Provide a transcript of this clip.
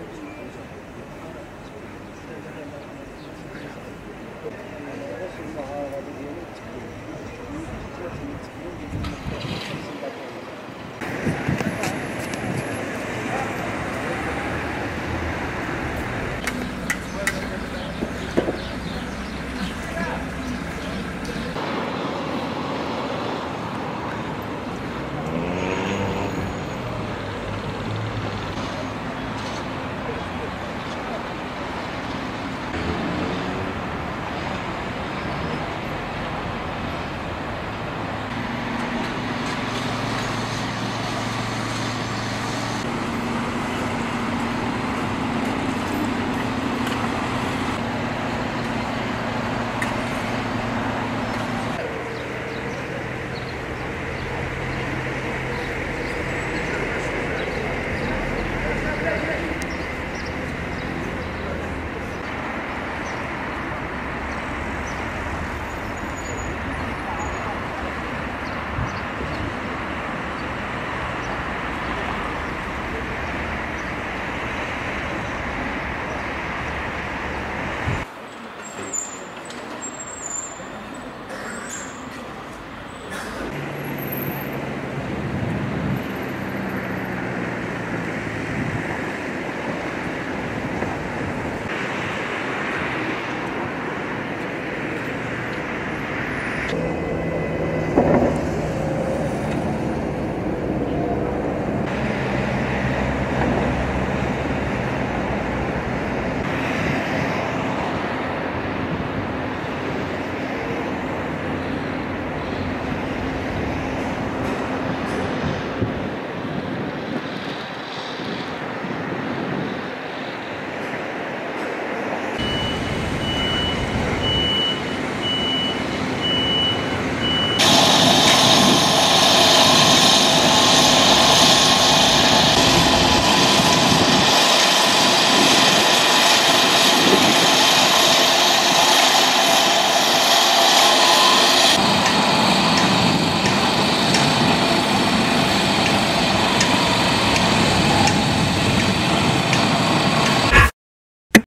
value.